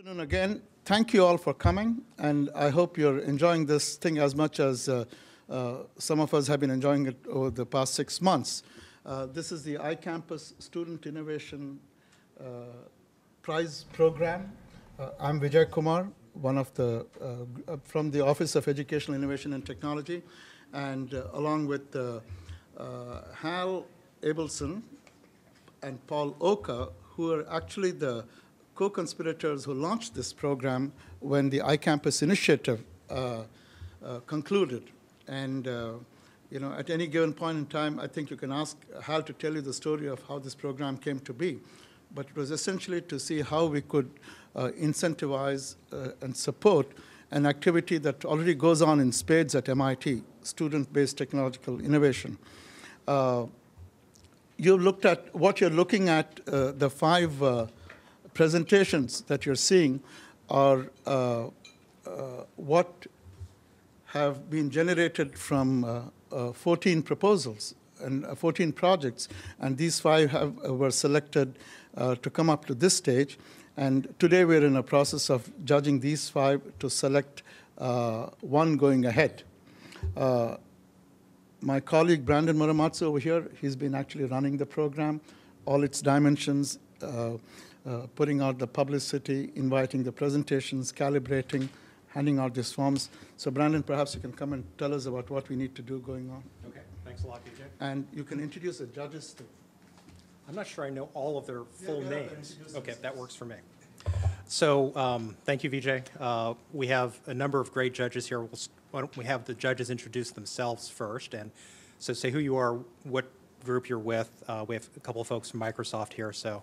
afternoon again. Thank you all for coming, and I hope you're enjoying this thing as much as uh, uh, some of us have been enjoying it over the past six months. Uh, this is the iCampus Student Innovation uh, Prize Program. Uh, I'm Vijay Kumar, one of the uh, from the Office of Educational Innovation and Technology, and along with Hal Abelson and Paul Oka, who are actually the co-conspirators who launched this program when the iCampus initiative uh, uh, concluded. And uh, you know, at any given point in time, I think you can ask Hal to tell you the story of how this program came to be. But it was essentially to see how we could uh, incentivize uh, and support an activity that already goes on in spades at MIT, student-based technological innovation. Uh, you looked at what you're looking at, the five presentations that you're seeing are uh, uh, what have been generated from uh, uh 14 proposals and uh, 14 projects, and these five have, were selected to come up to this stage. And today we're in a process of judging these five to select one going ahead. my colleague Brandon Muramatsu over here, he's been actually running the program, all its dimensions, uh, putting out the publicity, inviting the presentations, calibrating, handing out these forms. So Brandon, perhaps you can come and tell us about what we need to do going on. Okay, thanks a lot, Vijay. And you can introduce the judges too. I'm not sure I know all of their full yeah, names. Okay, that works for me. So, um, thank you, Vijay. Uh, we have a number of great judges here. We'll, why don't we have the judges introduce themselves first? And so say who you are, what group you're with. Uh, we have a couple of folks from Microsoft here, so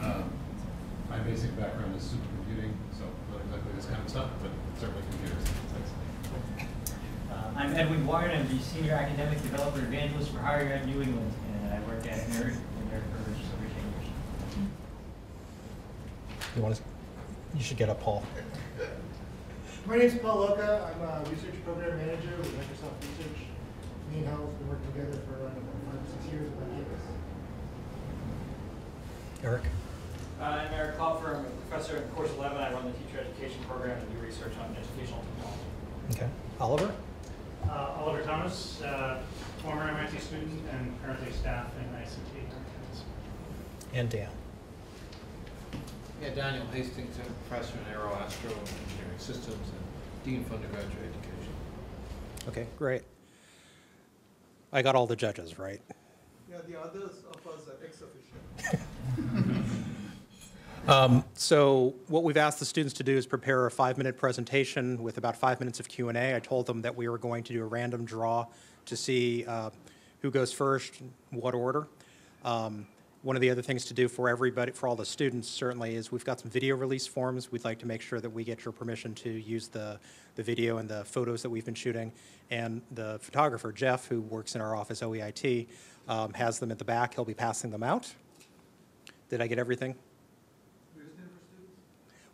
Um, my basic background is supercomputing, so not exactly this kind of stuff, but certainly computers. Uh, I'm Edwin Ward. I'm the Senior Academic Developer Evangelist for Higher Ed New England, and I work at NERD, and there for just over 10 years. You want to, you should get up, Paul. My name is Paul Oka. I'm a Research Program Manager with Microsoft Research. Me and Hal have been working together for around five, six years on campus. Eric? Uh, I'm Eric Klopfer. I'm a professor in course 11. I run the teacher education program and do research on educational technology. Okay. Oliver? Uh, Oliver Thomas, uh, former MIT student and currently staff in ICT. And Dan? Yeah, Daniel Hastings, I'm professor in aero astro engineering systems and dean for undergraduate education. Okay, great. I got all the judges, right? Yeah, the others of us are ex officio. Um, so what we've asked the students to do is prepare a five-minute presentation with about five minutes of Q&A. I told them that we were going to do a random draw to see uh, who goes first, what order. Um, one of the other things to do for everybody, for all the students certainly, is we've got some video release forms. We'd like to make sure that we get your permission to use the, the video and the photos that we've been shooting. And the photographer, Jeff, who works in our office, OEIT, um, has them at the back. He'll be passing them out. Did I get everything?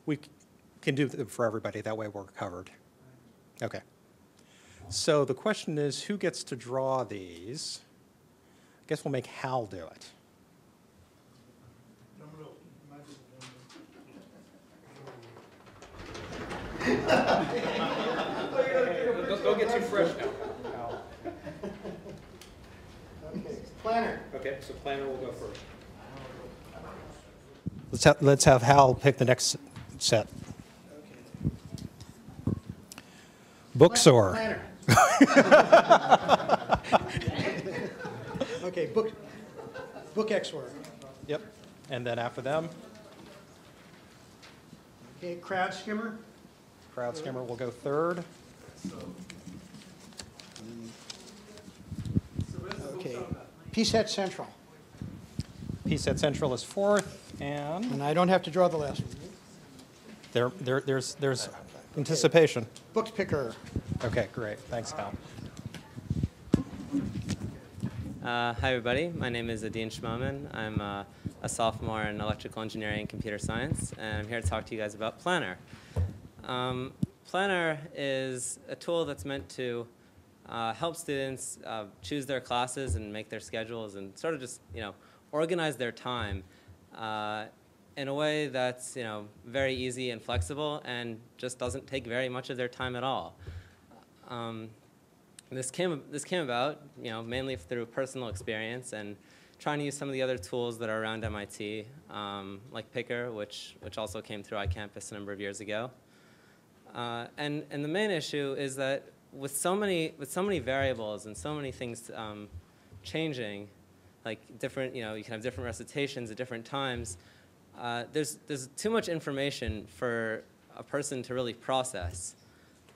We can do them for everybody. That way we're covered. Okay. So the question is, who gets to draw these? I guess we'll make Hal do it. don't, don't get too fresh now. Okay, planner. Okay, so planner will go first. Let's have, let's have Hal pick the next set. Bookzor. Planner. okay, book, book XOR. Yep. And then after them, Okay, crowd skimmer. Crowd Skimmer will go third. Okay, PSET Central. PSET Central is fourth. And And I don't have to draw the last one. There, there, there's, there's anticipation. Books picker. Okay, great. Thanks, Hal. Uh, hi, everybody. My name is Adin Shmaman. I'm uh, a sophomore in electrical engineering and computer science, and I'm here to talk to you guys about Planner. Um, Planner is a tool that's meant to uh, help students uh, choose their classes and make their schedules and sort of just, you know, organize their time uh, in a way that's you know very easy and flexible and just doesn't take very much of their time at all. Um, this came this came about you know mainly through personal experience and trying to use some of the other tools that are around MIT, um, like Picker, which which also came through iCampus a number of years ago. Uh, and and the main issue is that with so many with so many variables and so many things um, changing, like different you know you can have different recitations at different times. Uh, there's there's too much information for a person to really process.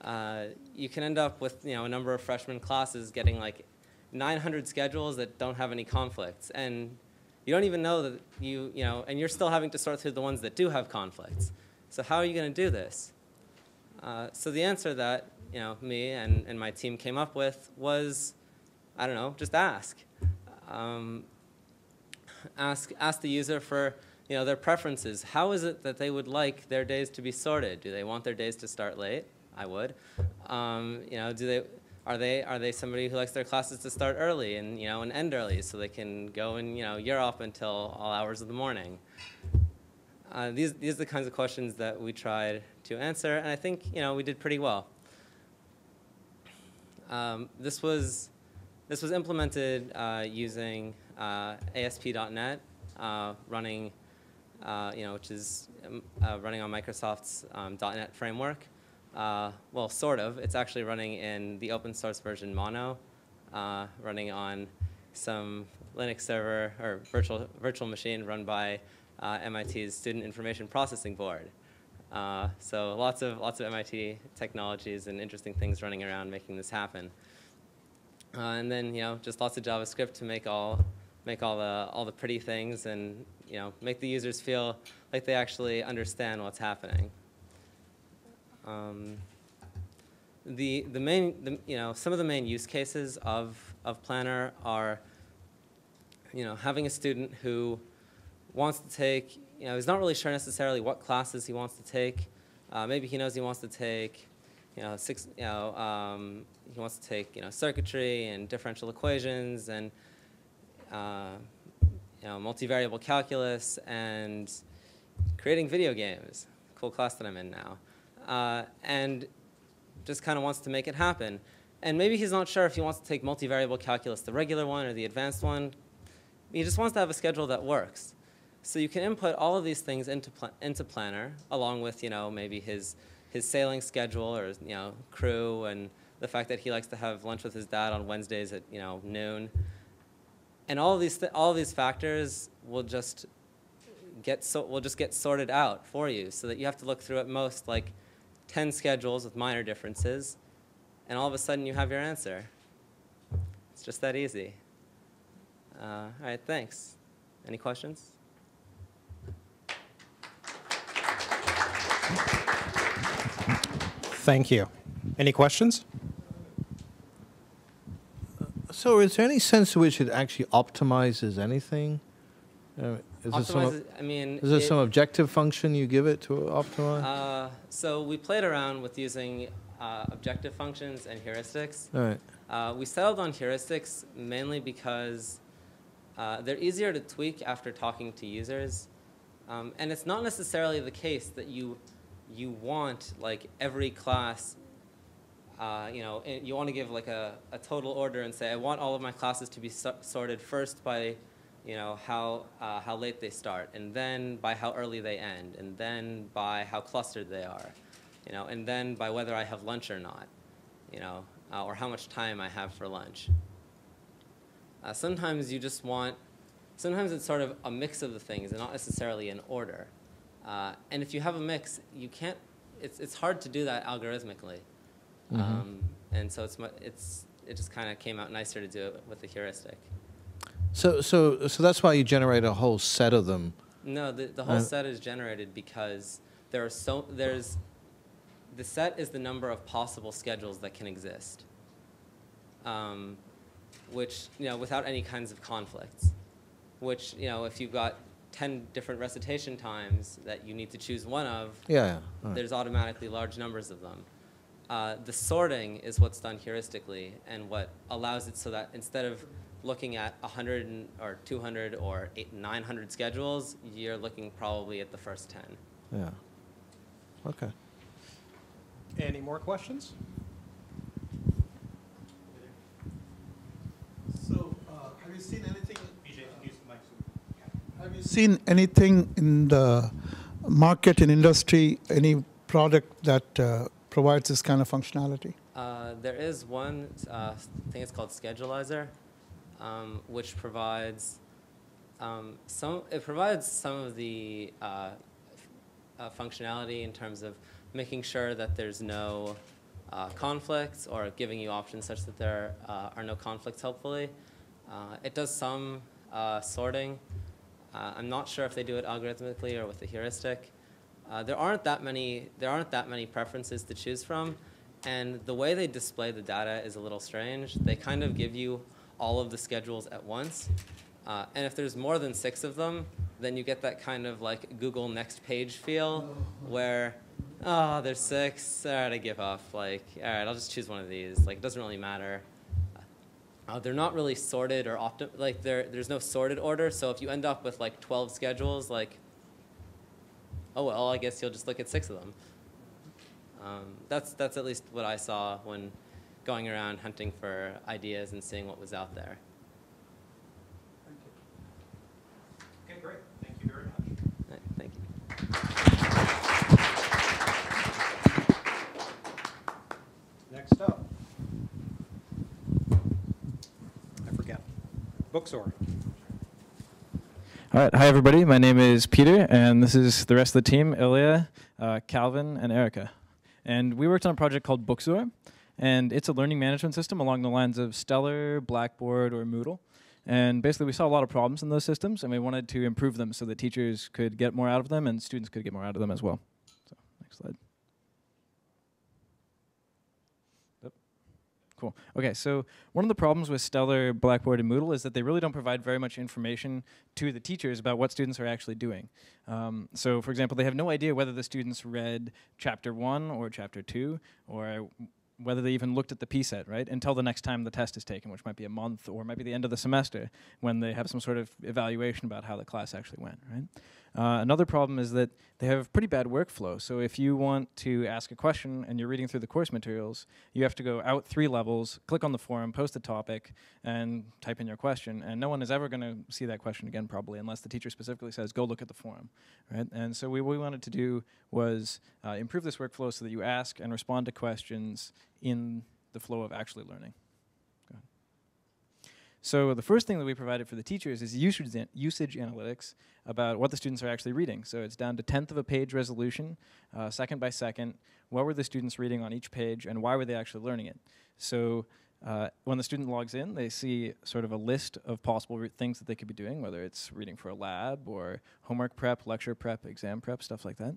Uh, you can end up with you know a number of freshman classes getting like 900 schedules that don't have any conflicts, and you don't even know that you you know, and you're still having to sort through the ones that do have conflicts. So how are you going to do this? Uh, so the answer that you know me and, and my team came up with was, I don't know, just ask. Um, ask ask the user for you know their preferences. How is it that they would like their days to be sorted? Do they want their days to start late? I would. Um, you know, do they are they are they somebody who likes their classes to start early and you know and end early so they can go and you know year off until all hours of the morning? Uh, these these are the kinds of questions that we tried to answer, and I think you know we did pretty well. Um, this was this was implemented uh, using uh, ASP.NET, uh, running you know which is um, uh, running on Microsoft's um, .NET framework. Uh, well, sort of. It's actually running in the open source version Mono, uh, running on some Linux server or virtual virtual machine run by uh, MIT's Student Information Processing Board. Uh, so lots of lots of MIT technologies and interesting things running around making this happen. Uh, and then you know just lots of JavaScript to make all make all the all the pretty things and you know make the users feel like they actually understand what's happening. Um, the the main the, you know some of the main use cases of of Planner are you know having a student who wants to take you know he's not really sure necessarily what classes he wants to take. Uh, maybe he knows he wants to take you know six you know um, he wants to take you know circuitry and differential equations and uh, you know multivariable calculus and creating video games. Cool class that I'm in now uh, and just kind of wants to make it happen. And maybe he's not sure if he wants to take multivariable calculus, the regular one or the advanced one. He just wants to have a schedule that works. So you can input all of these things into, pl into Planner, along with you know maybe his his sailing schedule or you know crew and the fact that he likes to have lunch with his dad on Wednesdays at you know noon. And all these all of these factors will just get so will just get sorted out for you, so that you have to look through at most like 10 schedules with minor differences, and all of a sudden you have your answer. It's just that easy. Uh, all right, thanks. Any questions? Thank you. Any questions? So is there any sense to which it actually optimizes anything? Uh, is there some, I mean, is there it- some objective function you give it to optimize? Uh, so we played around with using uh, objective functions and heuristics. All right. Uh, we settled on heuristics mainly because uh, they're easier to tweak after talking to users, um, and it's not necessarily the case that you you want like every class. Uh, you know, you want to give like a, a total order and say, I want all of my classes to be so- sorted first by you know, how, uh, how late they start, and then by how early they end, and then by how clustered they are, you know, and then by whether I have lunch or not, you know, uh, or how much time I have for lunch. Uh, sometimes you just want, sometimes it's sort of a mix of the things and not necessarily in order. Uh, and if you have a mix, you can't, it's, it's hard to do that algorithmically. Um, and so it's, mu- it's, it just kind of came out nicer to do it with the heuristic. So, so, so that's why you generate a whole set of them. No, the, the whole Uh, set is generated because there are so there's the set is the number of possible schedules that can exist. Um, which you know without any kinds of conflicts. Which you know if you've got ten different recitation times that you need to choose one of, Yeah. yeah. Right. there's automatically large numbers of them. Uh, the sorting is what's done heuristically and what allows it so that instead of looking at 100 or 200 or eight, 900 schedules, you're looking probably at the first 10. Yeah. Okay. Any more questions? So, uh, have you seen anything? Vijay, use the mic. Have you seen anything in the market in industry, any product that uh, provides this kind of functionality? Uh, there is one uh, thing it's called Schedulizer, um, which provides um, some. It provides some of the uh, uh, functionality in terms of making sure that there's no uh, conflicts or giving you options such that there uh, are no conflicts. Hopefully, it does some sorting. I'm not sure if they do it algorithmically or with a heuristic. Uh, there aren't that many. There aren't that many preferences to choose from, and the way they display the data is a little strange. They kind of give you all of the schedules at once, uh, and if there's more than six of them, then you get that kind of like Google Next Page feel, where oh, there's six. All right, I give up. Like, all right, I'll just choose one of these. Like, it doesn't really matter. Uh, they're not really sorted or opti- like there there's no sorted order. So if you end up with like 12 schedules, like oh well, I guess you'll just look at six of them. Um, that's that's at least what I saw when going around hunting for ideas and seeing what was out there. Okay, great. Thank you very much. Right, Thank you. Next up. I forget. Bookzor. All right, hi everybody. My name is Peter, and this is the rest of the team: Ilya, uh, Calvin, and Erica. And we worked on a project called Bookzor, and it's a learning management system along the lines of Stellar, Blackboard, or Moodle. And basically, we saw a lot of problems in those systems, and we wanted to improve them so that teachers could get more out of them and students could get more out of them as well. So, next slide. Cool. Okay, so one of the problems with Stellar, Blackboard, and Moodle is that they really don't provide very much information to the teachers about what students are actually doing. Um, so, for example, they have no idea whether the students read chapter one or chapter two, or whether they even looked at the P set, right? Until the next time the test is taken, which might be a month or might be the end of the semester when they have some sort of evaluation about how the class actually went, right? Uh, another problem is that they have pretty bad workflow. So if you want to ask a question and you're reading through the course materials, you have to go out three levels, click on the forum, post a topic, and type in your question. And no one is ever going to see that question again, probably, unless the teacher specifically says, go look at the forum, right? And so we, what we wanted to do was uh, improve this workflow so that you ask and respond to questions in the flow of actually learning. So the first thing that we provided for the teachers is usage, usage analytics about what the students are actually reading. So it's down to tenth of a page resolution, uh, second by second. What were the students reading on each page, and why were they actually learning it? So uh, when the student logs in, they see sort of a list of possible things that they could be doing, whether it's reading for a lab or homework prep, lecture prep, exam prep, stuff like that.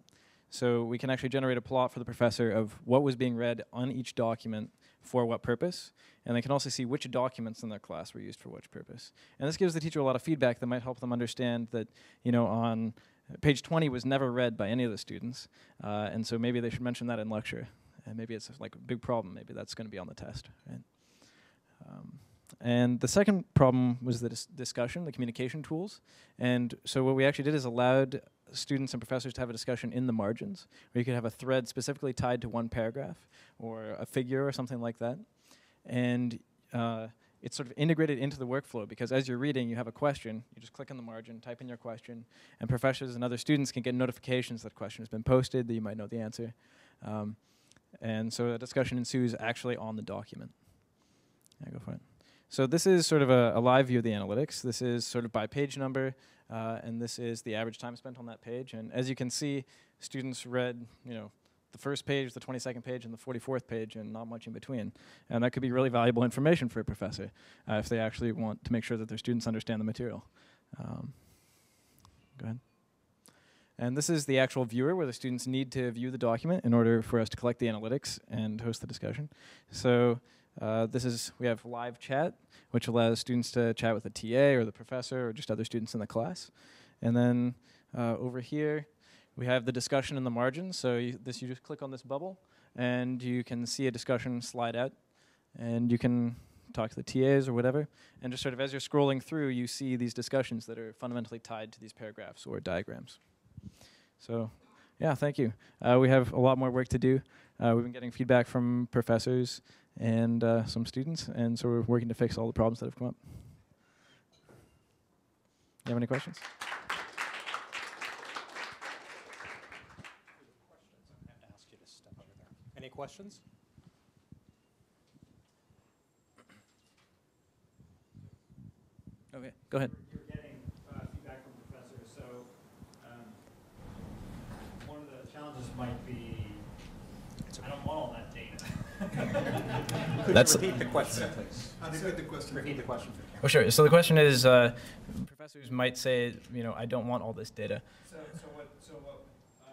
So we can actually generate a plot for the professor of what was being read on each document for what purpose, and they can also see which documents in their class were used for which purpose. And this gives the teacher a lot of feedback that might help them understand that, you know, on page 20 was never read by any of the students, uh, and so maybe they should mention that in lecture. And maybe it's like a big problem. Maybe that's going to be on the test, right? Um, and the second problem was the dis- discussion, the communication tools. And so what we actually did is allowed students and professors to have a discussion in the margins, where you could have a thread specifically tied to one paragraph or a figure or something like that. And uh, it's sort of integrated into the workflow because as you're reading, you have a question, you just click on the margin, type in your question, and professors and other students can get notifications that a question has been posted, that you might know the answer. Um, and so a discussion ensues actually on the document. Yeah, go for it. So this is sort of a, a live view of the analytics. This is sort of by page number, uh, and this is the average time spent on that page. And as you can see, students read, you know, the first page, the 22nd page, and the 44th page, and not much in between. And that could be really valuable information for a professor uh, if they actually want to make sure that their students understand the material. Um, go ahead. And this is the actual viewer where the students need to view the document in order for us to collect the analytics and host the discussion. So uh, this is, we have live chat, which allows students to chat with the TA or the professor or just other students in the class. And then uh, over here, we have the discussion in the margins. So you, this, you just click on this bubble, and you can see a discussion slide out. And you can talk to the TAs or whatever. And just sort of as you're scrolling through, you see these discussions that are fundamentally tied to these paragraphs or diagrams. So, yeah, thank you. Uh, we have a lot more work to do. Uh, we've been getting feedback from professors and uh, some students, and so we're working to fix all the problems that have come up. You have any questions? ask you to step over there. Any questions? Okay, go ahead. You're getting uh, feedback from professors, so um, one of the challenges might be, I don't want all that data. Could That's- repeat the question, please? Repeat the question. Repeat the question. Oh, sure. So the question is, uh, professors might say, you know, I don't want all this data. So, so what, so what, uh,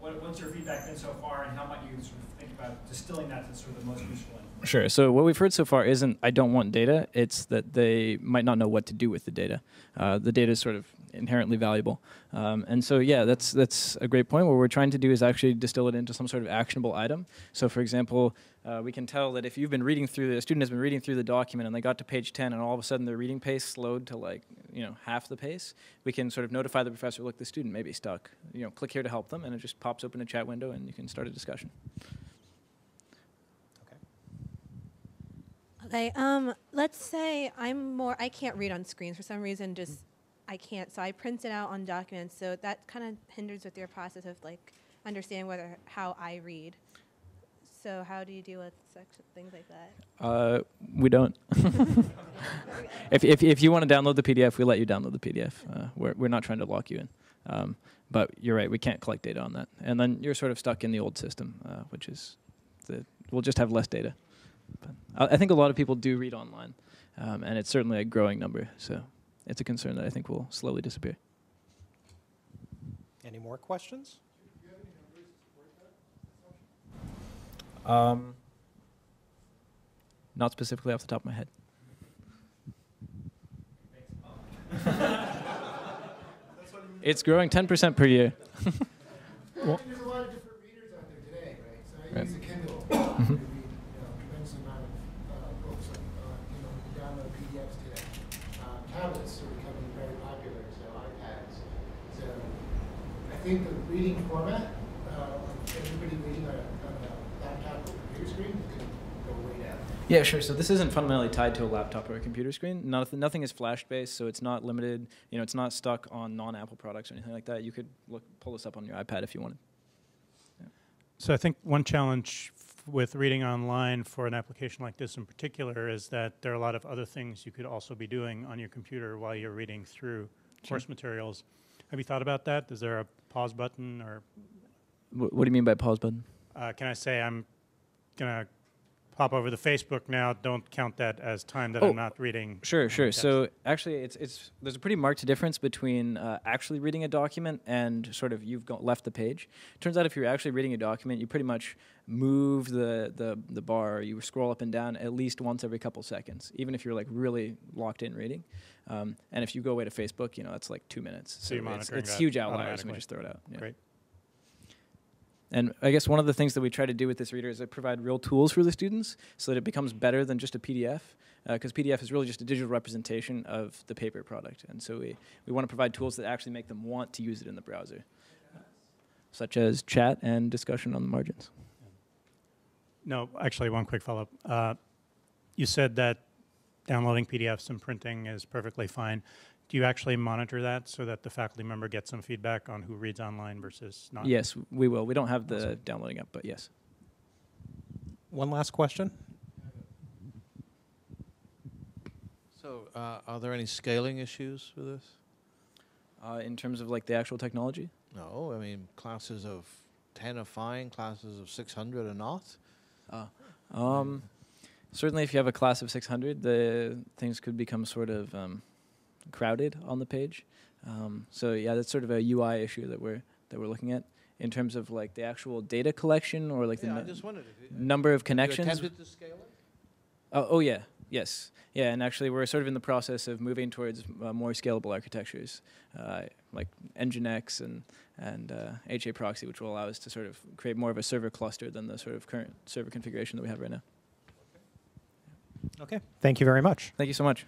what, what's your feedback been so far, and how might you sort of think about distilling that to sort of the most useful information? Sure. So what we've heard so far isn't I don't want data. It's that they might not know what to do with the data. Uh, the data is sort of inherently valuable, um, and so yeah, that's that's a great point. What we're trying to do is actually distill it into some sort of actionable item. So for example, uh, we can tell that if you've been reading through the a student has been reading through the document and they got to page 10 and all of a sudden their reading pace slowed to like you know half the pace, we can sort of notify the professor, look, the student may be stuck. You know, click here to help them, and it just pops open a chat window and you can start a discussion. Okay, um, let's say I'm more, I can't read on screens for some reason, just, I can't, so I print it out on documents, so that kind of hinders with your process of like understanding whether, how I read. So how do you deal with section, things like that? Uh, we don't. if, if, if you want to download the PDF, we let you download the PDF. Uh, we're, we're not trying to lock you in. Um, but you're right, we can't collect data on that. And then you're sort of stuck in the old system, uh, which is the, we'll just have less data. But I, I think a lot of people do read online, um, and it's certainly a growing number. So it's a concern that I think will slowly disappear. Any more questions? Um, not specifically off the top of my head. it's growing 10% per year. Well, there's a lot of different readers out there today, right? So I Right. use a Kindle to read, you know, tremendous amount of uh, books. On, uh, you know, you download PDFs today. Uh, tablets are becoming very popular, so iPads. So I think the reading format, uh, of everybody reading on a, on a laptop or computer screen, is going to go way down. Yeah, sure. So this isn't fundamentally tied to a laptop or a computer screen. Nothing, nothing is flash-based, so it's not limited. You know, it's not stuck on non-Apple products or anything like that. You could look, pull this up on your iPad if you wanted. So I think one challenge with reading online for an application like this in particular is that there are a lot of other things you could also be doing on your computer while you're reading through Sure. course materials. Have you thought about that? Is there a pause button or Wh- what do you mean by pause button? uh, can I say I'm going to pop over to Facebook now? Don't count that as time that Oh, I'm not reading. Sure, sure. text. So actually, it's it's there's a pretty marked difference between uh, actually reading a document and sort of you've go- left the page. Turns out if you're actually reading a document, you pretty much move the the the bar. You scroll up and down at least once every couple seconds, even if you're like really locked in reading. Um, and if you go away to Facebook, you know that's like two minutes. So you're it's, monitoring it's huge outliers, and we just throw it out. Yeah. Great. And I guess one of the things that we try to do with this reader is to provide real tools for the students so that it becomes better than just a PDF, because PDF is really just a digital representation of the paper product. And so we, we want to provide tools that actually make them want to use it in the browser, such as chat and discussion on the margins. No, actually, one quick follow-up. Uh, you said that downloading PDFs and printing is perfectly fine. Do you actually monitor that so that the faculty member gets some feedback on who reads online versus not? Yes, we will. We don't have the downloading up, but yes. One last question? So, uh, are there any scaling issues with this? Uh, in terms of like the actual technology, No, I mean classes of ten are fine. Classes of six hundred are not. um, certainly if you have a class of 600, the things could become sort of um, crowded on the page. Um, so yeah, that's sort of a UI issue that we're that we're looking at in terms of like the actual data collection or like the yeah, I nu- just wondered number of have you connections. attempted to scale it. Oh, oh yeah, yes, yeah, and actually we're sort of in the process of moving towards uh, more scalable architectures, uh, like Nginx and and uh, HA proxy, which will allow us to sort of create more of a server cluster than the sort of current server configuration that we have right now. Okay, thank you very much. Thank you so much.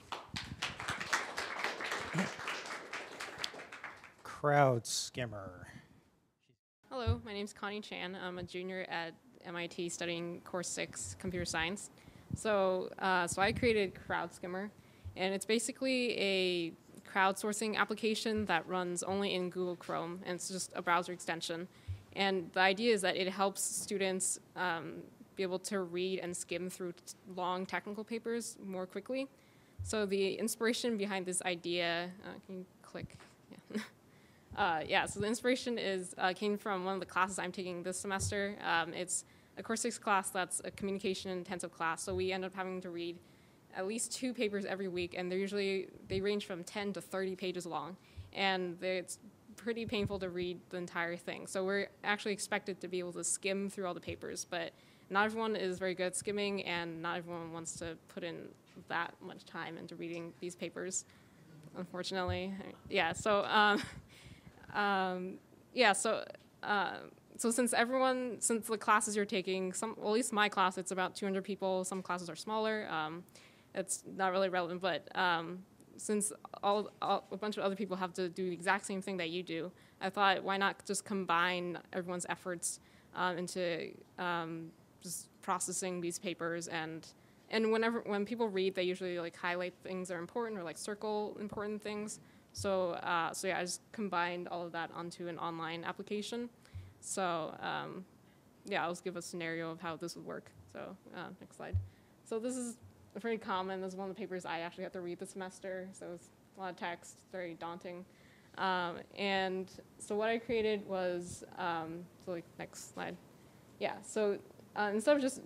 Crowd skimmer. Hello, my name is Connie Chan. I'm a junior at MIT studying course six, computer science. So, uh, so I created CrowdSkimmer, and it's basically a crowdsourcing application that runs only in Google Chrome, and it's just a browser extension. And the idea is that it helps students um, be able to read and skim through t- long technical papers more quickly. So the inspiration behind this idea, uh, can you click? Yeah. Uh, yeah, so the inspiration is uh, came from one of the classes I'm taking this semester. Um, it's a course six class that's a communication intensive class. So we end up having to read at least two papers every week, and they're usually they range from 10 to 30 pages long, and it's pretty painful to read the entire thing. So we're actually expected to be able to skim through all the papers, but not everyone is very good at skimming, and not everyone wants to put in that much time into reading these papers, unfortunately. Yeah, so. Um, um, yeah, so uh, so since everyone, since the classes you're taking, some well, at least my class, it's about 200 people. Some classes are smaller. Um, it's not really relevant, but um, since all, all a bunch of other people have to do the exact same thing that you do, I thought why not just combine everyone's efforts um, into um, just processing these papers and and whenever when people read, they usually like highlight things that are important or like circle important things. So, uh, so yeah, I just combined all of that onto an online application. So, um, yeah, I'll just give a scenario of how this would work. So, uh, next slide. So this is pretty common. This is one of the papers I actually had to read this semester. So it's a lot of text, very daunting. Um, and so what I created was, um, so like next slide. Yeah, so uh, instead of just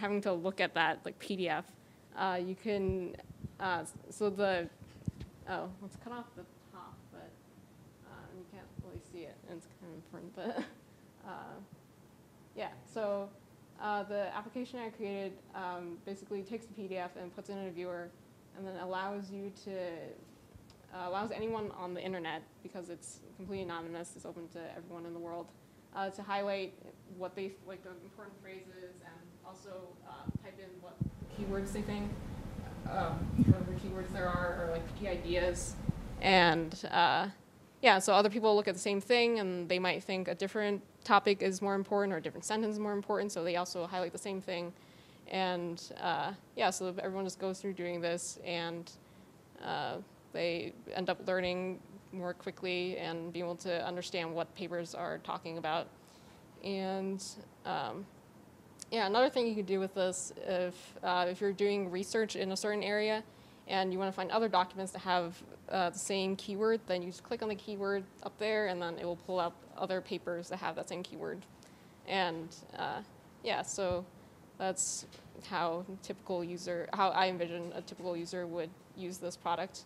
having to look at that like PDF, uh, you can, uh, so the Oh, let's cut off the top, but um, you can't really see it. and It's kind of important, but uh, yeah. So uh, the application I created um, basically takes the PDF and puts it in a viewer, and then allows you to uh, allows anyone on the internet because it's completely anonymous. It's open to everyone in the world uh, to highlight what they like the important phrases and also uh, type in what keywords they think um, whatever keywords there are, or like key ideas. And uh, yeah, so other people look at the same thing and they might think a different topic is more important or a different sentence is more important, so they also highlight the same thing. And uh, yeah, so everyone just goes through doing this and uh, they end up learning more quickly and being able to understand what papers are talking about. And um, yeah, another thing you could do with this, if uh, if you're doing research in a certain area, and you want to find other documents that have uh, the same keyword, then you just click on the keyword up there, and then it will pull up other papers that have that same keyword. And uh, yeah, so that's how typical user, how I envision a typical user would use this product.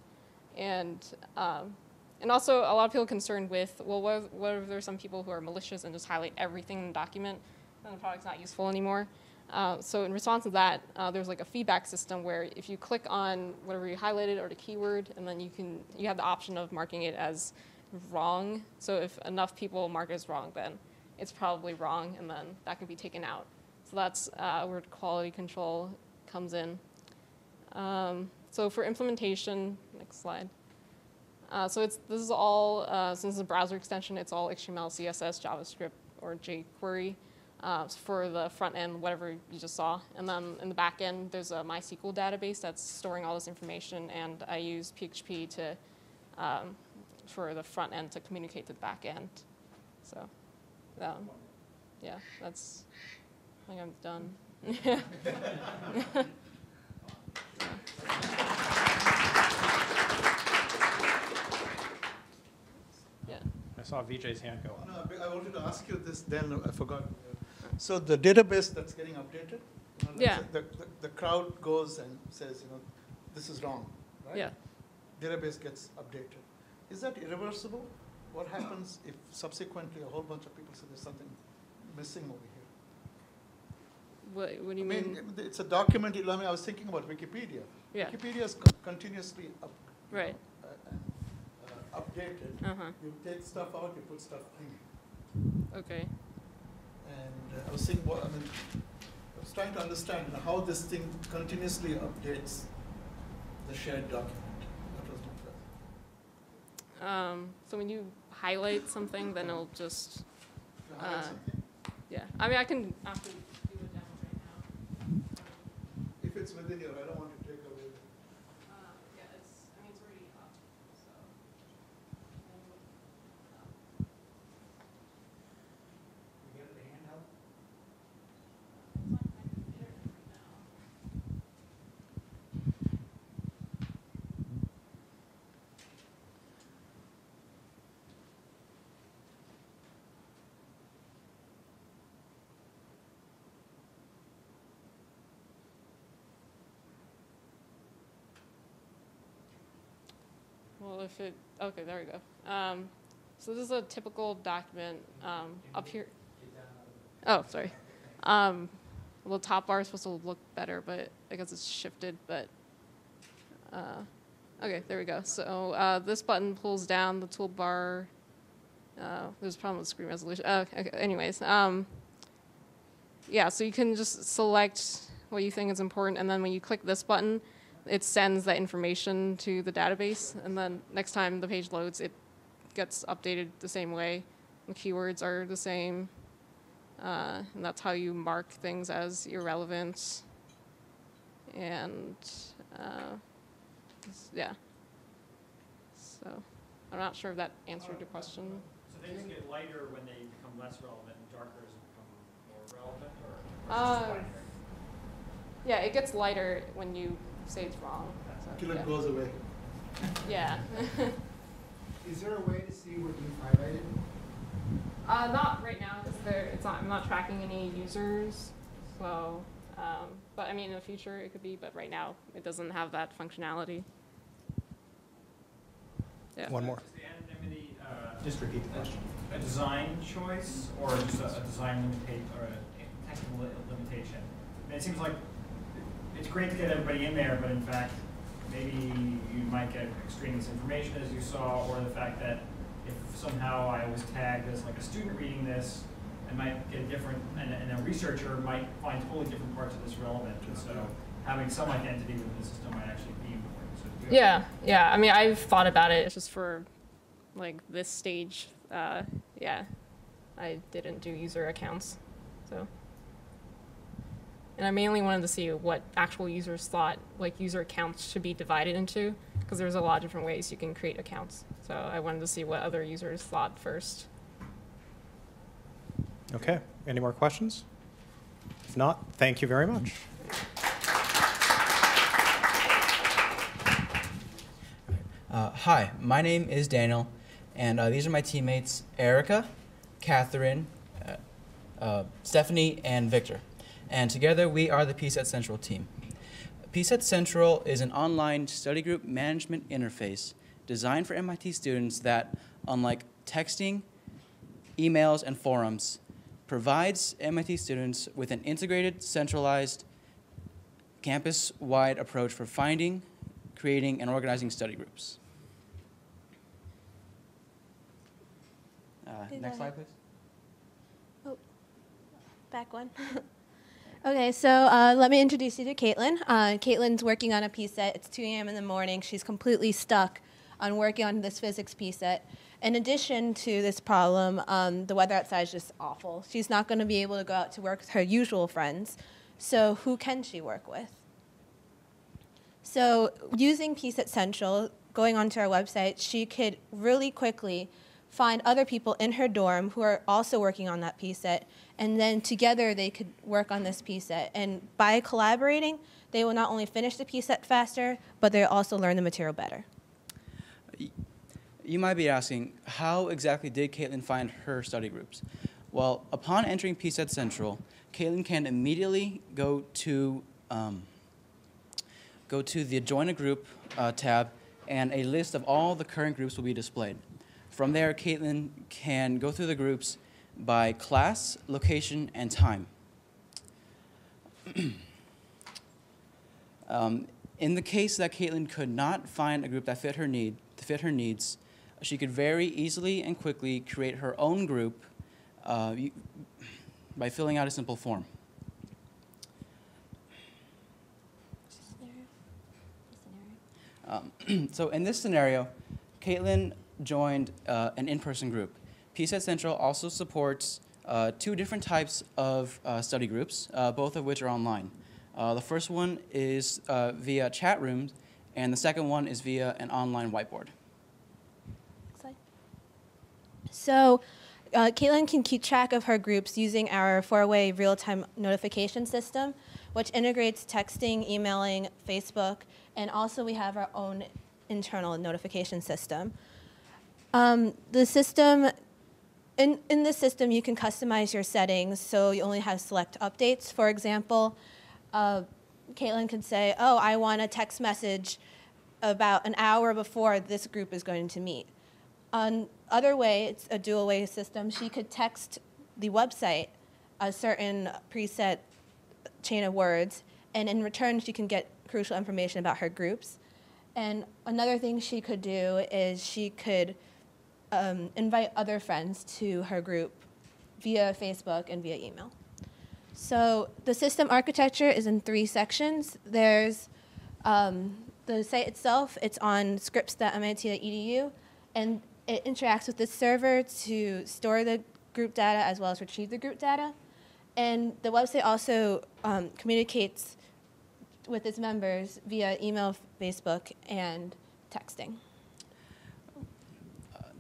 And um, and also a lot of people concerned with, well, what what if there's some people who are malicious and just highlight everything in the document? Then the product's not useful anymore. Uh, so in response to that, uh, there's like a feedback system where if you click on whatever you highlighted or the keyword, and then you can you have the option of marking it as wrong. So if enough people mark it as wrong, then it's probably wrong, and then that can be taken out. So that's uh, where quality control comes in. Um, so for implementation, next slide. Uh, so it's this is all uh, since it's a browser extension, it's all HTML, CSS, JavaScript, or jQuery uh, for the front end, whatever you just saw. And then in the back end, there's a MySQL database that's storing all this information, and I use PHP to um, for the front end to communicate to the back end. So, um, yeah, that's. I think I'm done. Yeah. yeah. I saw Vijay's hand go up. No, I wanted to ask you this, then I forgot. So the database that's getting updated? you know, Yeah. The, the, the crowd goes and says, you know, this is wrong, right? Yeah. Database gets updated. Is that irreversible? What happens if subsequently a whole bunch of people say there's something missing over here? What, what do I you mean, mean? it's a document, I mean, I was thinking about Wikipedia. Yeah. Wikipedia is co- continuously up, Right. uh, uh, updated. Uh-huh. You take stuff out, you put stuff in. Okay. And uh, I was thinking, what, I mean, was trying to understand how this thing continuously updates the shared document. That was my. Um, so when you highlight something, then it'll just, Uh, yeah. I mean, I can after do a demo right now. If it's within your, I don't want to take away. Uh, yeah, it's, I mean, it's already up, so. Well, if it, okay, there we go. Um, so this is a typical document um, up here. Oh, sorry. Um, well, the top bar is supposed to look better, but I guess it's shifted. But uh, okay, there we go. So uh, this button pulls down the toolbar. Uh, there's a problem with screen resolution. Oh, okay. Anyways, um, yeah. So you can just select what you think is important, and then when you click this button, it sends that information to the database, and then next time the page loads, it gets updated the same way. The keywords are the same, uh, and that's how you mark things as irrelevant. And uh, yeah, so I'm not sure if that answered your question. So things get lighter when they become less relevant and darker as they become more relevant, or? or Uh. Yeah, it gets lighter when you say it's wrong. So, Till it yeah. goes away. Yeah. Is there a way to see what you've highlighted? Uh, not right now because there it's not I'm not tracking any users. So, um, but I mean in the future it could be, but right now it doesn't have that functionality. Yeah. One more. Is the anonymity, uh, Just repeat the question. a design choice or just a, a design limitation or a technical limitation? I mean, it seems like it's great to get everybody in there, but in fact, maybe you might get extraneous information as you saw, or the fact that if somehow I was tagged as like a student reading this, I might get different, and, and a researcher might find totally different parts of this relevant, and so having some identity within the system might actually be important. So Yeah, yeah. I mean I've thought about it. It's just for like this stage. Uh, yeah, I didn't do user accounts, so. And I mainly wanted to see what actual users thought like user accounts should be divided into, because there's a lot of different ways you can create accounts. So I wanted to see what other users thought first. Okay, any more questions? If not, thank you very much. Uh, hi, my name is Daniel, and uh, these are my teammates Erica, Catherine, uh, uh, Stephanie, and Victor. And together we are the PSET Central team. PSET Central is an online study group management interface designed for MIT students that, unlike texting, emails, and forums, provides MIT students with an integrated, centralized, campus wide approach for finding, creating, and organizing study groups. Uh, next slide, please. Oh, back one. okay, so uh, let me introduce you to Caitlin. Uh, Caitlin's working on a PSET. It's 2 a.m. in the morning. She's completely stuck on working on this physics PSET. In addition to this problem, um, the weather outside is just awful. She's not going to be able to go out to work with her usual friends. So who can she work with? So using PSET Central, going onto our website, she could really quickly find other people in her dorm who are also working on that PSET, and then together they could work on this PSET. And by collaborating, they will not only finish the PSET faster, but they'll also learn the material better. You might be asking, how exactly did Caitlin find her study groups? Well, upon entering PSET Central, Caitlin can immediately go to um, go to the Join a Group uh, tab, and a list of all the current groups will be displayed. From there, Caitlin can go through the groups by class, location, and time. um, in the case that Caitlin could not find a group that fit her need, to fit her needs, she could very easily and quickly create her own group uh, by filling out a simple form. Um, so in this scenario, Caitlin joined uh, an in-person group. PSET Central also supports uh, two different types of uh, study groups, uh, both of which are online. Uh, the first one is via chat rooms, and the second one is via an online whiteboard. So, uh, Caitlin can keep track of her groups using our four-way real-time notification system, which integrates texting, emailing, Facebook, and also we have our own internal notification system. Um, the system, in, in the system, you can customize your settings so you only have select updates. For example, uh, Caitlin could say, oh, I want a text message about an hour before this group is going to meet. On other way, it's a dual way system. She could text the website a certain preset chain of words, and in return, she can get crucial information about her groups. And another thing she could do is she could um, invite other friends to her group via Facebook and via email. So the system architecture is in three sections. There's um, the site itself, it's on scripts.mit.edu, and it interacts with the server to store the group data as well as retrieve the group data. And the website also um, communicates with its members via email, Facebook, and texting.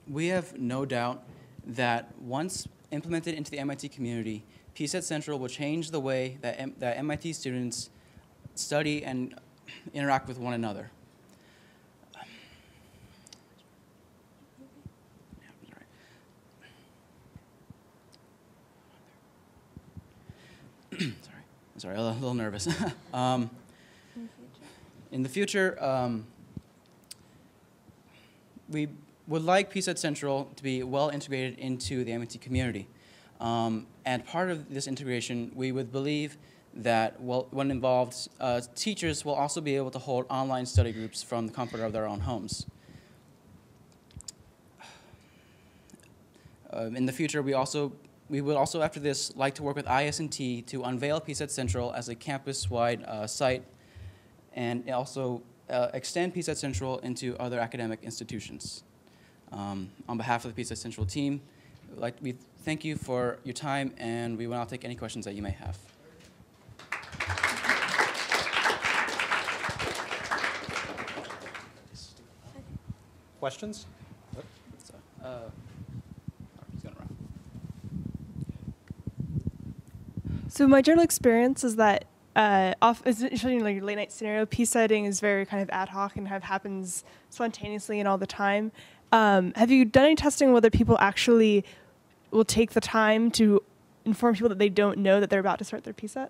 We have no doubt that once implemented into the MIT community, PSET Central will change the way that, M- that MIT students study and interact with one another. sorry, sorry, a little, a little nervous. um, in the future, um, we would like PSET Central to be well integrated into the MIT community. Um, and part of this integration, we would believe that well, when involved, uh, teachers will also be able to hold online study groups from the comfort of their own homes. Um, in the future, we also we would also, after this, like to work with IS&T to unveil PSET Central as a campus-wide uh, site and also uh, extend PSET Central into other academic institutions. Um, on behalf of the PSET Central team, we'd like we thank you for your time, and we will now take any questions that you may have. Questions? Uh, So my general experience is that uh, off, especially in like late night scenario, piece setting is very kind of ad hoc and kind of happens spontaneously and all the time. Um, have you done any testing whether people actually will take the time to inform people that they don't know that they're about to start their PSET?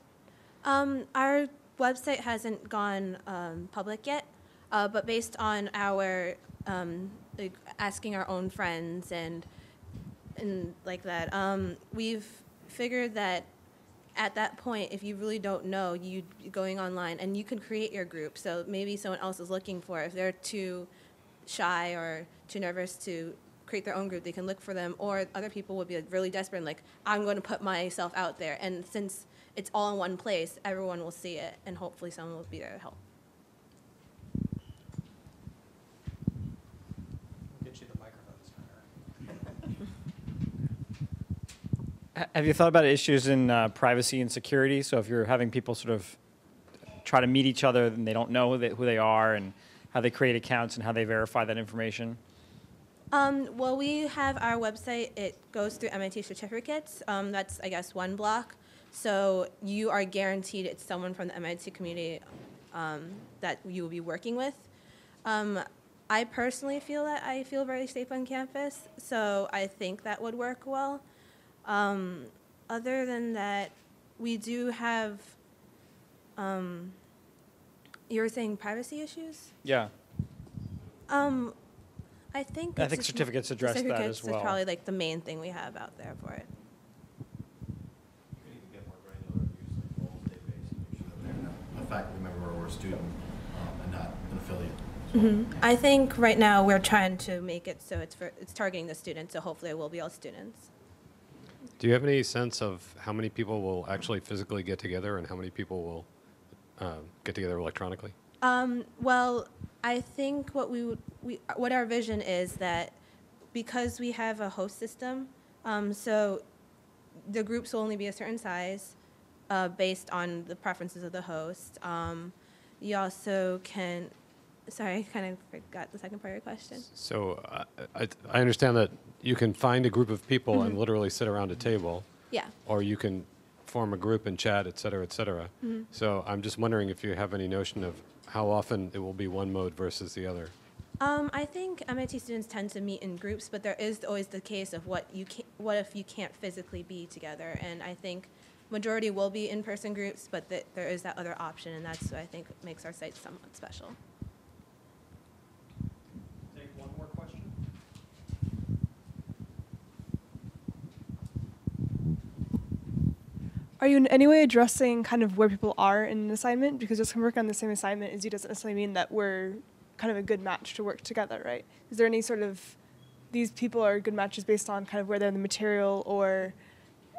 Um, our website hasn't gone um, public yet, uh, but based on our um, like asking our own friends and and like that, um, we've figured that at that point, if you really don't know, you going online and you can create your group. So maybe someone else is looking for it. if they're too shy or too nervous to create their own group, they can look for them. Or other people would be like really desperate, and like I'm going to put myself out there. And since it's all in one place, everyone will see it, and hopefully someone will be there to help. Get you the microphone. Have you thought about issues in uh, privacy and security? So if you're having people sort of try to meet each other and they don't know who they, who they are and how they create accounts and how they verify that information? Um, well, we have our website. It goes through MIT certificates. Um, that's, I guess, one block. So you are guaranteed it's someone from the MIT community um, that you will be working with. Um, I personally feel that I feel very safe on campus, so I think that would work well. Um, other than that, we do have. You were saying privacy issues? Yeah. Um, I think. I think certificates address that as certificates well. is probably like the main thing we have out there for it. a faculty member or a student um, and not an affiliate. Mhm. I think right now we're trying to make it so it's for, it's targeting the students, so hopefully it will be all students. Do you have any sense of how many people will actually physically get together and how many people will uh, get together electronically? Um, well, I think what we would, we, what our vision is that because we have a host system, um, so the groups will only be a certain size uh, based on the preferences of the host. Um, you also can, sorry, I kind of forgot the second part of your question. So uh, I, I understand that you can find a group of people and Mhm. literally sit around a table. Yeah. Or you can form a group and chat, et cetera, et cetera. Mhm. So I'm just wondering if you have any notion of how often it will be one mode versus the other. Um, I think MIT students tend to meet in groups, but there is always the case of what you can, what if you can't physically be together, and I think majority will be in-person groups, but that there is that other option, and that's what I think makes our site somewhat special. Take one more question. Are you in any way addressing kind of where people are in an assignment? Because just working on the same assignment as you doesn't necessarily mean that we're kind of a good match to work together, right? Is there any sort of these people are good matches based on kind of where they're in the material or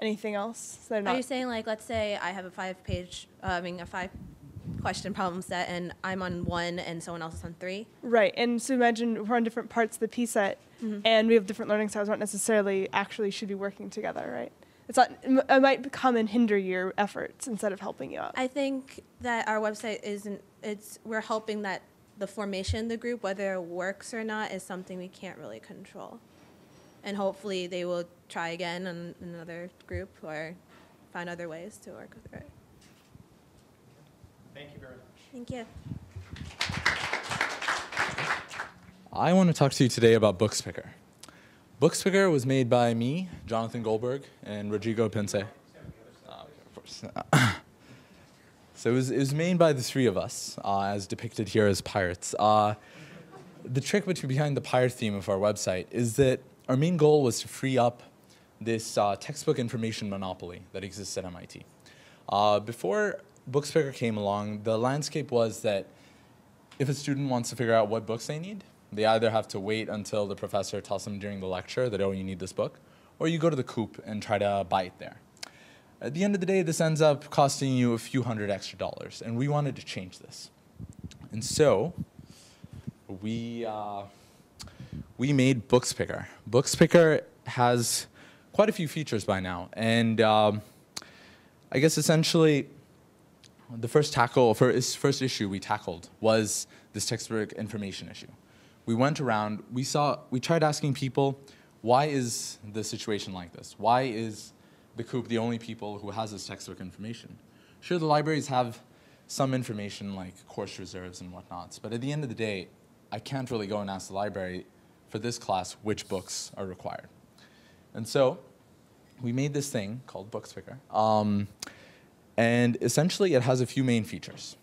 anything else? So they're you saying like, let's say I have a five-page, uh, I mean, a five-question problem set, and I'm on one, and someone else is on three? right? And so imagine we're on different parts of the P set, Mhm. and we have different learning styles. Not necessarily actually should be working together, right? It's not. It might come and hinder your efforts instead of helping you out. I think that our website isn't, it's, we're hoping that the formation of the group, whether it works or not, is something we can't really control. And hopefully they will try again in another group or find other ways to work with it. Thank you very much. Thank you. I want to talk to you today about Bookspicker. Bookspicker was made by me, Jonathan Goldberg, and Rodrigo Ipince. So it was, it was made by the three of us, uh, as depicted here as pirates. Uh, the trick behind the pirate theme of our website is that our main goal was to free up this uh, textbook information monopoly that exists at MIT. Uh, before Bookspicker came along, the landscape was that if a student wants to figure out what books they need, they either have to wait until the professor tells them during the lecture that, oh, you need this book, or you go to the coop and try to buy it there. At the end of the day, this ends up costing you a few hundred extra dollars, and we wanted to change this. And so, we, uh, we made Bookspicker. Bookspicker has quite a few features by now, and um, I guess essentially, the first tackle, first, first issue we tackled was this textbook information issue. We went around, we saw, we tried asking people, why is the situation like this? Why is the COOP the only people who has this textbook information? Sure, the libraries have some information like course reserves and whatnots, but at the end of the day, I can't really go and ask the library for this class which books are required. And so we made this thing called Bookspicker. Um, and essentially, it has a few main features.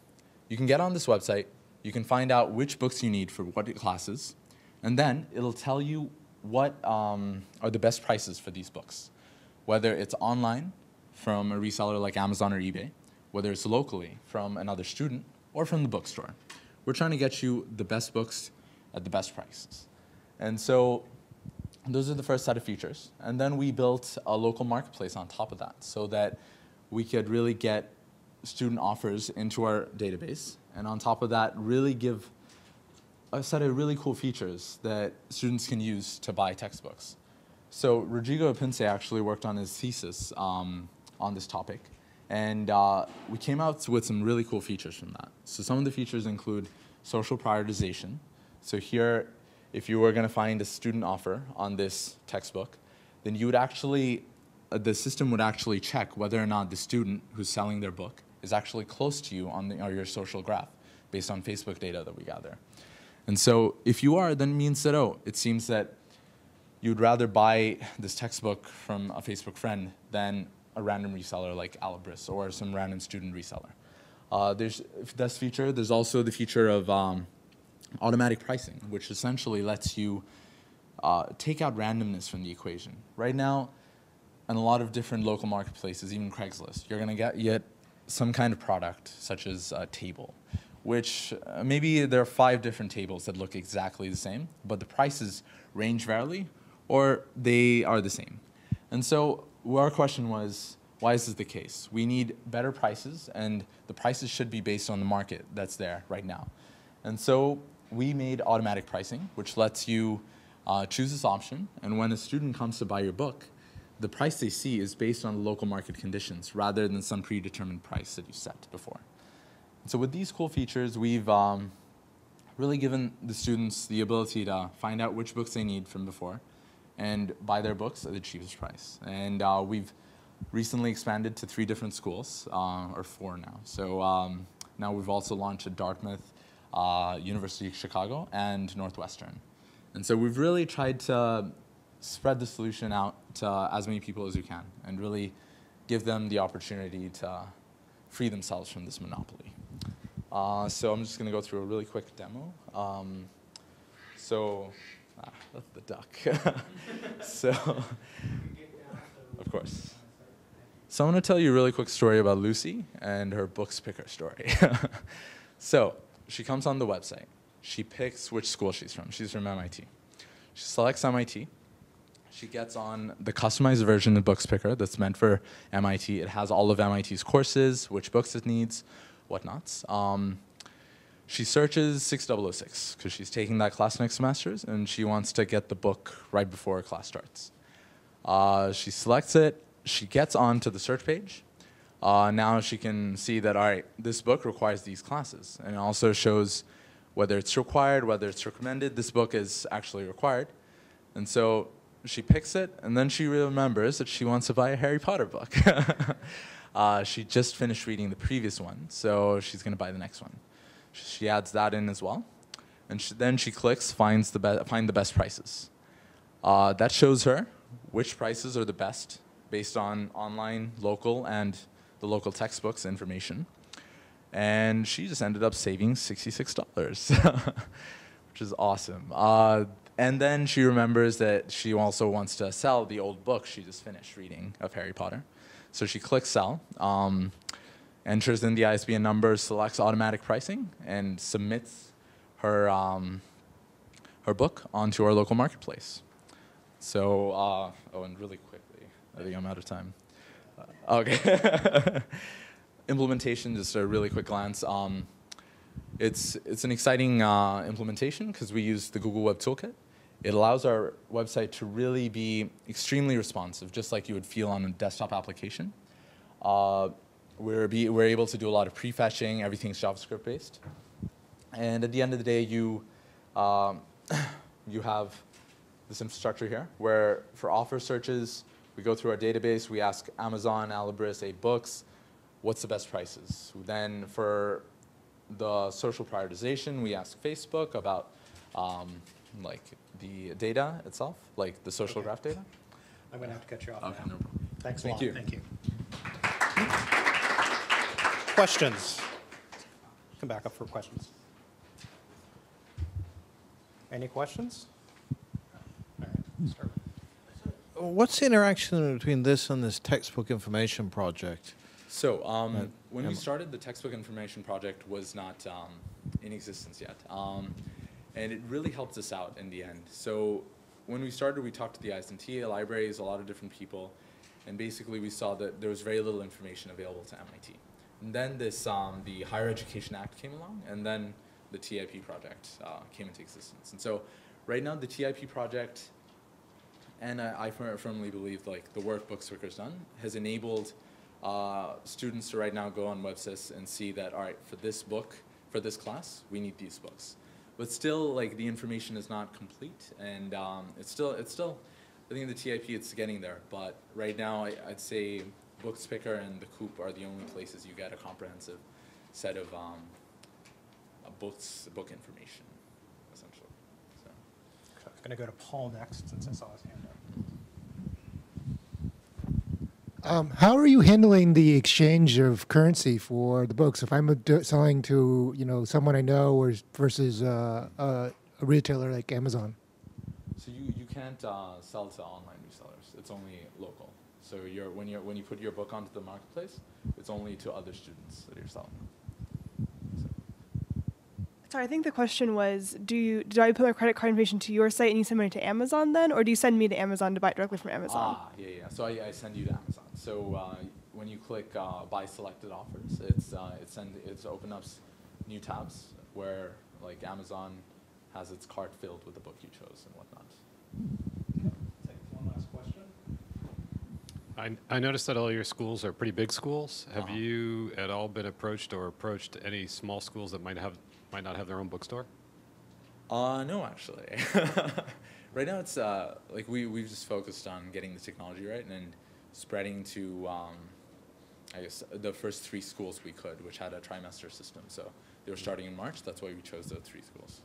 You can get on this website, you can find out which books you need for what classes, and then it'll tell you what um, are the best prices for these books. Whether it's online from a reseller like Amazon or eBay, whether it's locally from another student, or from the bookstore. We're trying to get you the best books at the best prices. And so those are the first set of features. And then we built a local marketplace on top of that so that we could really get student offers into our database. And on top of that, really give a set of really cool features that students can use to buy textbooks. So Rodrigo Ipince actually worked on his thesis um, on this topic. And uh, we came out with some really cool features from that. So some of the features include social prioritization. So here, if you were going to find a student offer on this textbook, then you would actually, uh, the system would actually check whether or not the student who's selling their book is actually close to you on, the, on your social graph based on Facebook data that we gather. And so if you are, then it means that, oh, it seems that you'd rather buy this textbook from a Facebook friend than a random reseller like Alibris or some random student reseller. Uh, there's this feature. There's also the feature of um, automatic pricing, which essentially lets you uh, take out randomness from the equation. Right now, in a lot of different local marketplaces, even Craigslist, you're going to get, some kind of product, such as a table, which uh, maybe there are five different tables that look exactly the same, but the prices range fairly, or they are the same. And so our question was, why is this the case? We need better prices, and the prices should be based on the market that's there right now. And so we made automatic pricing, which lets you uh, choose this option. And when a student comes to buy your book, the price they see is based on local market conditions rather than some predetermined price that you set before. So with these cool features, we've um, really given the students the ability to find out which books they need from before and buy their books at the cheapest price. And uh, we've recently expanded to three different schools, uh, or four now. So um, now we've also launched at Dartmouth, uh, University of Chicago, and Northwestern. And so we've really tried to spread the solution out to as many people as you can and really give them the opportunity to free themselves from this monopoly. Uh, so I'm just going to go through a really quick demo. Um, so, ah, that's the duck. so, of course. So I'm going to tell you a really quick story about Lucy and her books picker story. so she comes on the website. She picks which school she's from. She's from MIT. She selects MIT. She gets on the customized version of Books Picker that's meant for MIT. It has all of MIT's courses, which books it needs, whatnots. Um, she searches 6006 because she's taking that class next semester and she wants to get the book right before class starts. Uh, she selects it. She gets onto the search page. Uh, now she can see that, all right, this book requires these classes. And it also shows whether it's required, whether it's recommended. This book is actually required. And so she picks it, and then she remembers that she wants to buy a Harry Potter book. Uh, she just finished reading the previous one, so she's going to buy the next one. She adds that in as well. And she, then she clicks finds the be- find the best prices. Uh, that shows her which prices are the best based on online, local, and the local textbooks information. And she just ended up saving $66, which is awesome. Uh, and then she remembers that she also wants to sell the old book she just finished reading of Harry Potter. So she clicks sell, um, enters in the ISBN number, selects automatic pricing, and submits her, um, her book onto our local marketplace. So, uh, oh, and really quickly, I think I'm out of time. Uh, okay. implementation, just a really quick glance. Um, it's, it's an exciting uh, implementation because we use the Google Web Toolkit. It allows our website to really be extremely responsive, just like you would feel on a desktop application. Uh, we're, be, we're able to do a lot of prefetching, everything's JavaScript based. And at the end of the day, you, um, you have this infrastructure here, where for offer searches, we go through our database, we ask Amazon, Alibris, AbeBooks, what's the best prices? Then for the social prioritization, we ask Facebook about um, like the data itself, like the social Okay. graph data? I'm going to have to cut you off Okay, now. no problem. Thanks a Thank lot. you. Thank you. Questions? Come back up for questions. Any questions? All right. What's the interaction between this and this textbook information project? So um, Right. when we started, the textbook information project was not um, in existence yet. Um, and it really helped us out in the end. So when we started, we talked to the IS&T libraries, a lot of different people, and basically we saw that there was very little information available to MIT. And then this, um, the Higher Education Act came along, and then the TIP project uh, came into existence. And so right now, the TIP project, and I, I firmly believe like the work Bookspicker's done, has enabled uh, students to right now go on WebSIS and see that, all right, for this book, for this class, we need these books but still like the information is not complete and um, it's still it's still i think the TIP it's getting there but right now I, i'd say books picker and the coop are the only places you get a comprehensive set of um, books book information essentially so I'm going to go to Paul next since I saw his hand up. Um, how are you handling the exchange of currency for the books? If I'm a d- selling to you know someone I know, or versus uh, uh, a retailer like Amazon. so you, you can't uh, sell to online resellers it's only local so you're when you're when you put your book onto the marketplace it's only to other students that you're selling Sorry, I think the question was, do you do I put my credit card information to your site and you send money to Amazon then, or do you send me to Amazon to buy it directly from Amazon? Ah, yeah, yeah. So I, I send you to Amazon. So uh, when you click uh, buy selected offers, it's uh, it send it's open up new tabs where like Amazon has its cart filled with the book you chose and whatnot. Take one last question. I, I noticed that all your schools are pretty big schools. Have Uh-huh. you at all been approached or approached any small schools that might have might not have their own bookstore? Uh, no, actually. right now, it's uh, like we we've just focused on getting the technology right and spreading to, um, I guess, the first three schools we could, which had a trimester system. So they were starting in March. That's why we chose those three schools.